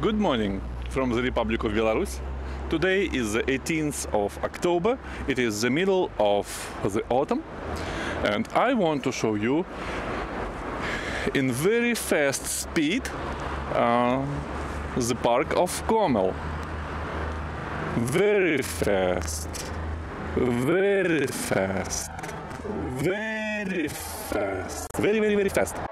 Good morning from the Republic of Belarus. Today is the 18th of October. It is the middle of the autumn. And I want to show you in very fast speed uh, the park of Gomel. Very fast. Very fast. Very fast. Very, very, very fast.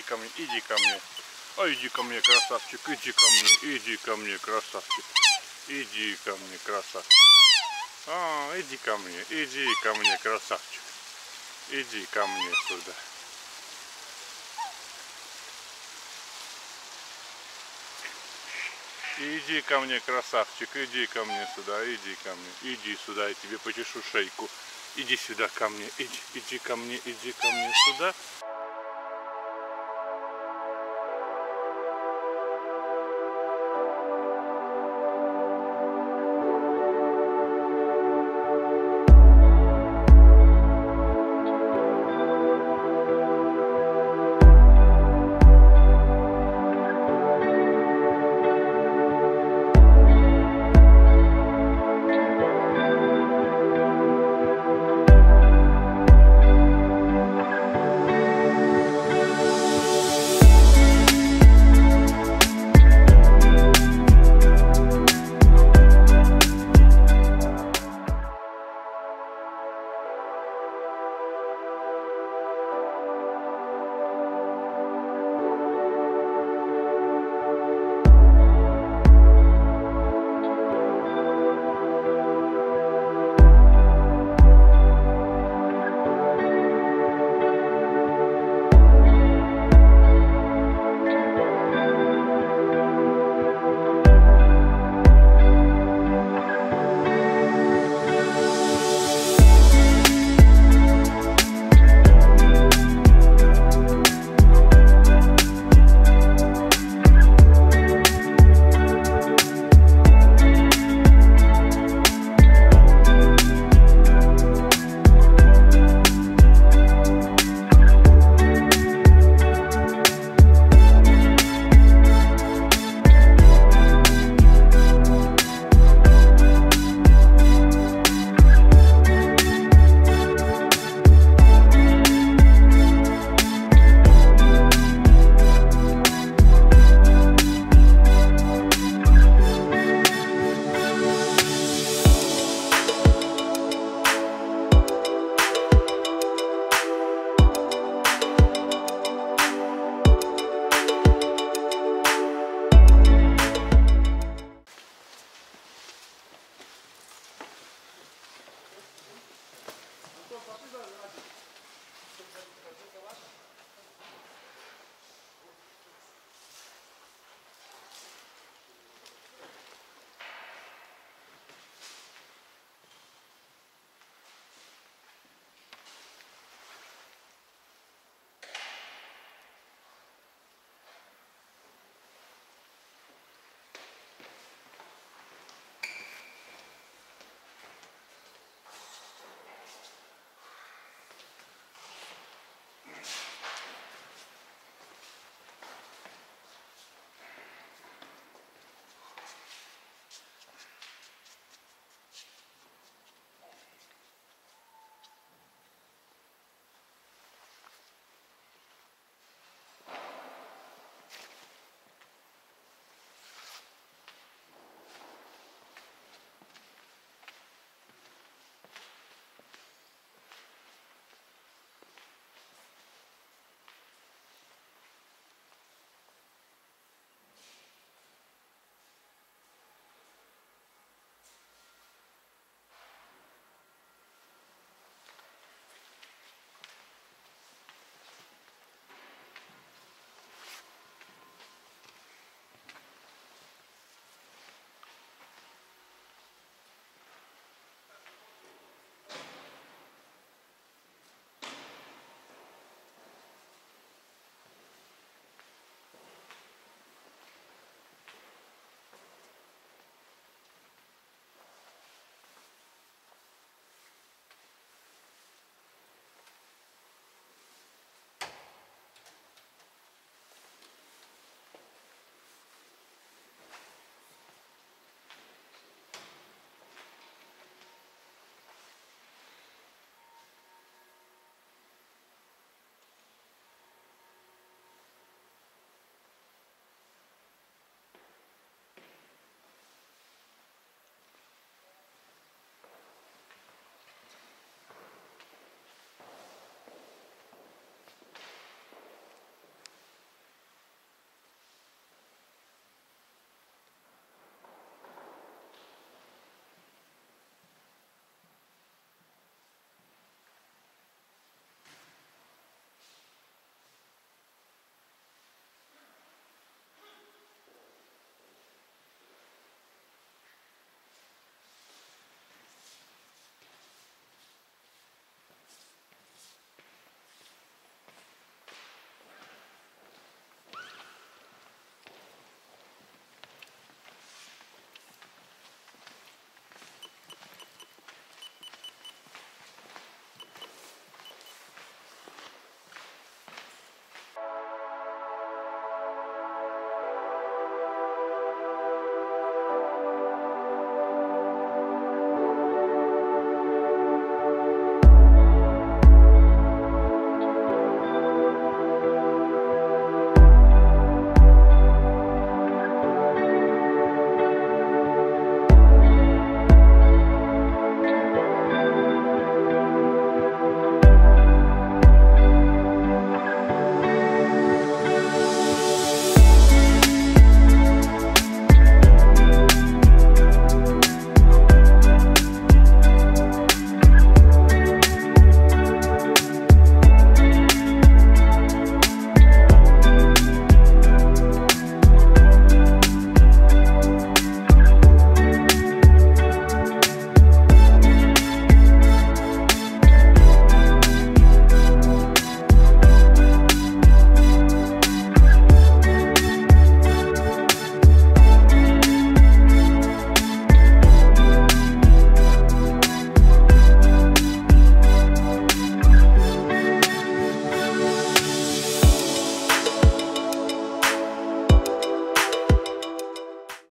Иди ко мне, иди ко мне. А, иди ко мне, красавчик, иди ко мне, иди ко мне, красавчик. Иди ко мне, красавчик. А, иди ко мне, иди ко мне, красавчик. Иди ко мне сюда. Иди ко мне, красавчик, иди ко мне сюда, иди ко мне, иди сюда, я тебе почешу шейку. Иди сюда ко мне, иди, иди ко мне, иди ко мне сюда.